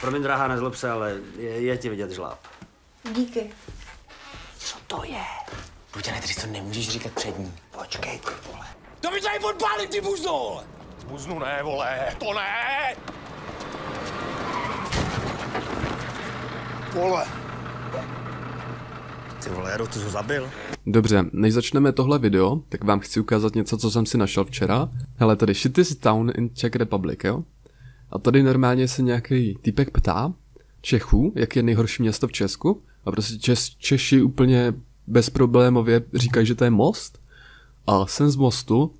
Promiň, drahá, nezlob se, ale je, je ti vidět žláb. Díky. Co to je? Luďane, ty to nemůžeš říkat před ní. Počkej, ty vole. To mi tady podpálit, ty vole! Buznu ne, vole, to ne! Vole. Ty vole, Jaro, ty jsi ho zabil? Dobře, než začneme tohle video, tak vám chci ukázat něco, co jsem si našel včera. Hele, tady shittest town in Czech Republic, jo? A tady normálně se nějaký týpek ptá Čechů, jak je nejhorší město v Česku. A prostě Čes, Češi úplně bezproblémově říkají, že to je most. A jsem z mostu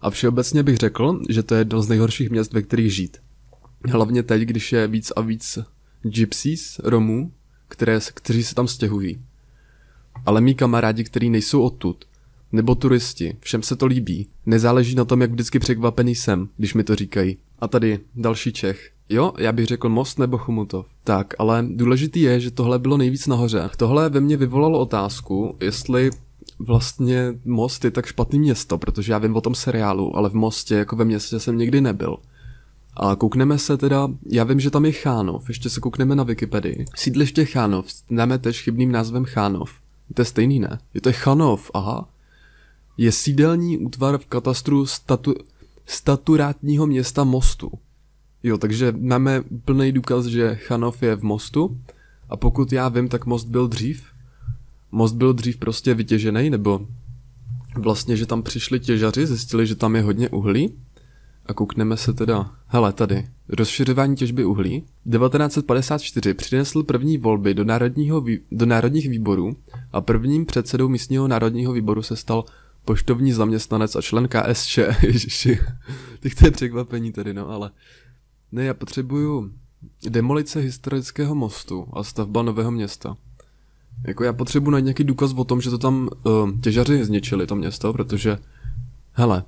a všeobecně bych řekl, že to je jedno z nejhorších měst, ve kterých žít. Hlavně teď, když je víc a víc gypsies, Romů, které, kteří se tam stěhují. Ale mý kamarádi, kteří nejsou odtud, nebo turisti, všem se to líbí. Nezáleží na tom, jak vždycky překvapený jsem, když mi to říkají. A tady další Čech. Jo, já bych řekl Most nebo Chomutov. Tak, ale důležitý je, že tohle bylo nejvíc nahoře. Tohle ve mně vyvolalo otázku, jestli vlastně Most je tak špatný město, protože já vím o tom seriálu, ale v Mostě jako ve městě jsem nikdy nebyl. A koukneme se teda, já vím, že tam je Chánov, ještě se koukneme na Wikipedii. Sídliště Chánov, známe teď chybným názvem Chánov. To je stejný, ne? Je to Chanov, aha. Je sídelní útvar v katastru statu, staturátního města Mostu. Jo, takže máme plný důkaz, že Chanov je v Mostu. A pokud já vím, tak most byl dřív. Most byl dřív prostě vytěžený, nebo vlastně, že tam přišli těžaři, zjistili, že tam je hodně uhlí. A koukneme se teda, hele tady, rozšiřování těžby uhlí. 1954 přinesl první volby do, národního do národních výborů a prvním předsedou místního národního výboru se stal poštovní zaměstnanec a člen KSČ. Ježiši, tak to je překvapení tady, no, ale ne, já potřebuju demolice historického mostu a stavba nového města. Jako já potřebuji najít nějaký důkaz o tom, že to tam uh, těžaři zničili, to město, protože, hele,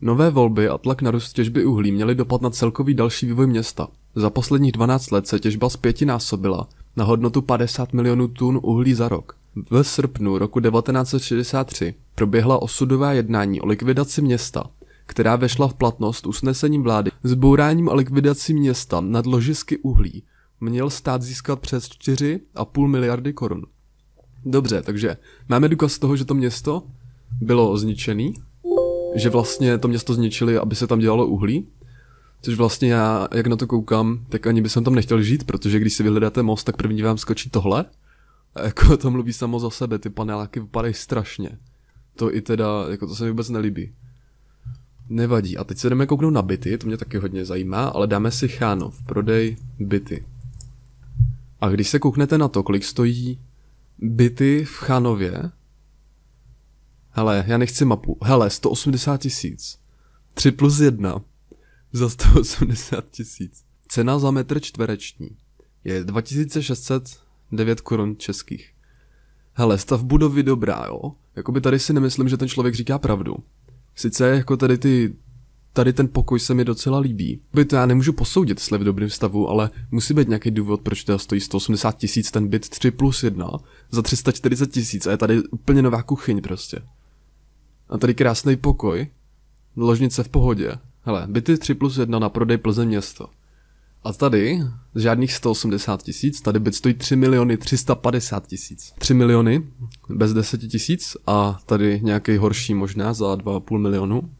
Nové volby a tlak na růst těžby uhlí měly dopad na celkový další vývoj města. Za posledních 12 let se těžba zpětinásobila na hodnotu 50 milionů tun uhlí za rok. V srpnu roku 1963 proběhla osudová jednání o likvidaci města, která vešla v platnost usnesením vlády. Zbouráním a likvidací města nad ložisky uhlí měl stát získat přes 4,5 miliardy korun. Dobře, takže máme důkaz toho, že to město bylo zničený, že vlastně to město zničili, aby se tam dělalo uhlí. Což vlastně já, jak na to koukám, tak ani by jsem tam nechtěl žít, protože když si vyhledáte most, tak první vám skočí tohle. A jako to mluví samo za sebe, ty paneláky vypadají strašně. To i teda, jako to se mi vůbec nelíbí. Nevadí. A teď se jdeme kouknout na byty, to mě taky hodně zajímá, ale dáme si Chánov, prodej byty. A když se kouknete na to, kolik stojí byty v Chánově, Hele, já nechci mapu. Hele, 180 tisíc. 3 plus 1 za 180 tisíc. Cena za metr čtvereční je 2609 korun českých. Hele, stav budovy dobrá, jo? Jakoby tady si nemyslím, že ten člověk říká pravdu. Sice jako tady ty tady ten pokoj se mi docela líbí. By to já nemůžu posoudit, jestli v dobrém stavu, ale musí být nějaký důvod, proč to stojí 180 tisíc ten byt 3 plus 1 za 340 tisíc a je tady úplně nová kuchyň prostě. A tady krásný pokoj. Ložnice v pohodě. Hele, byty 3 plus 1 na prodej Plzeň město. A tady žádných 180 tisíc, tady byt stojí 3 miliony 350 tisíc. 3 miliony bez 10 tisíc a tady nějaký horší možná za 2,5 milionu.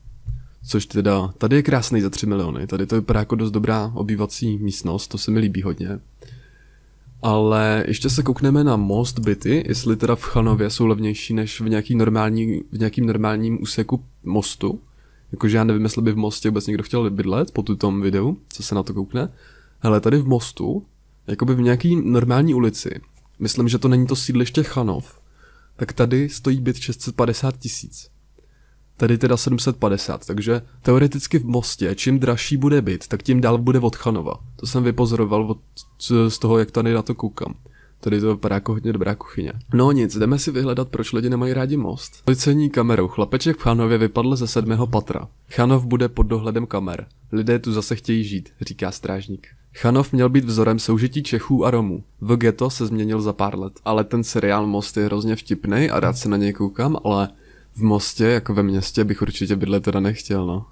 Což teda, tady je krásný za 3 miliony, tady to vypadá jako dost dobrá obývací místnost, to se mi líbí hodně. Ale ještě se koukneme na most byty, jestli teda v Chanově jsou levnější než v, nějaký normální, v nějakým normálním úseku mostu. Jakože já nevím, jestli by v mostě vůbec někdo chtěl bydlet po tom videu, co se na to koukne. Hele, tady v mostu, jakoby v nějaký normální ulici, myslím, že to není to sídliště Chanov, tak tady stojí byt 650 tisíc. Tady teda 750, takže teoreticky v Mostě, čím dražší bude byt, tak tím dál bude od Chanova. To jsem vypozoroval od, z toho, jak tady na to koukám. Tady to vypadá jako hodně dobrá kuchyně. No nic, jdeme si vyhledat, proč lidi nemají rádi most. Policejní kamerou. Chlapeček v Chanově vypadl ze sedmého patra. Chanov bude pod dohledem kamer. Lidé tu zase chtějí žít, říká strážník. Chanov měl být vzorem soužití Čechů a Romů. V ghetto se změnil za pár let. Ale ten seriál Most je hrozně vtipný a rád se na něj koukám, ale v Mostě, jako ve městě, bych určitě bydlet teda nechtěl, no.